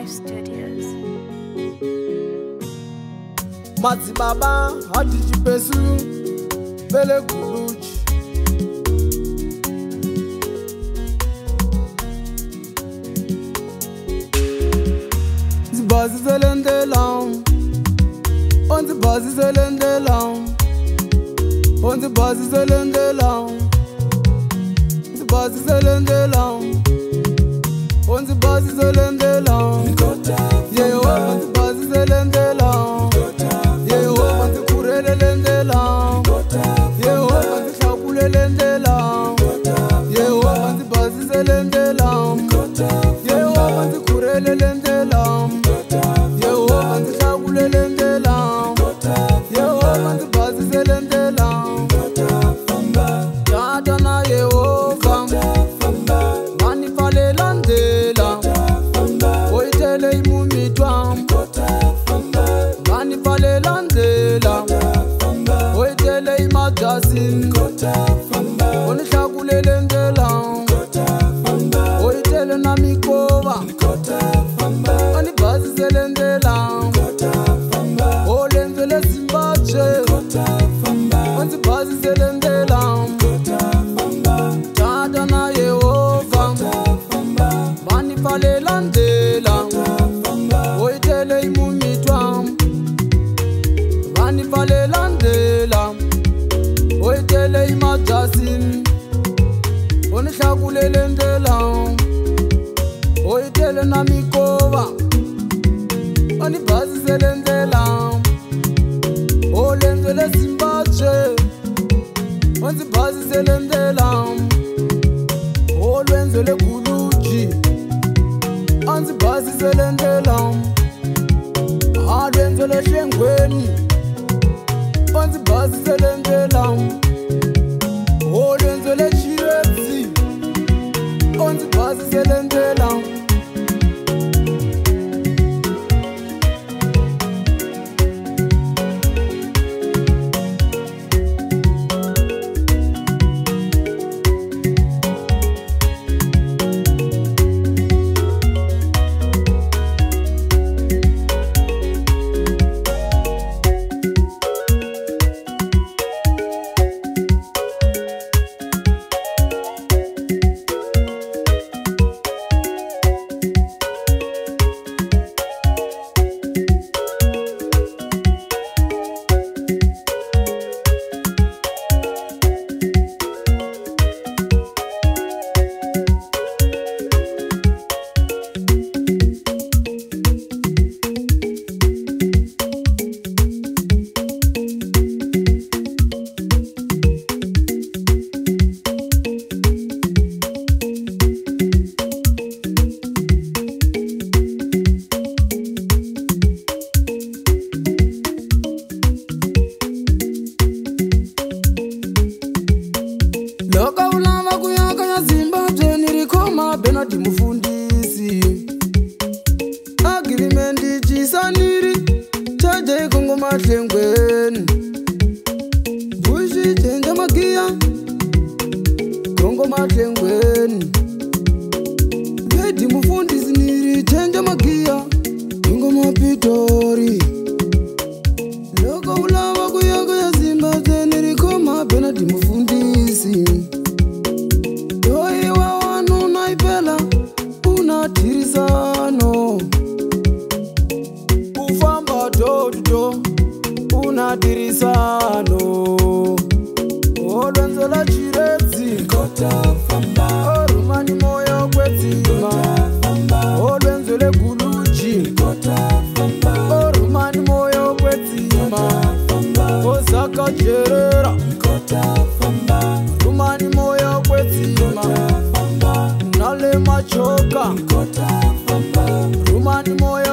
Life Studios. Mati Baba you Pesu Bele Guruji The buzz is alone day long On the buzz is in day long On the buzz is alone day long The buzz is long Yeah. kulele ndlela oyitele na mikova onibhazisele ndlela olendzele zimbabwe onzibhazisele ndlela olwenzele guluji onzibhazisele ndlela isaniri chaje kongomahlengweni vuzi chenja magiya kongomahlengweni matirisano odonzola chiredzi orumani moyo kwedzima odonzole guluji orumani moyo kwedzima ozakajerera rumani moyo kwedzima nalemachoka rumani moyo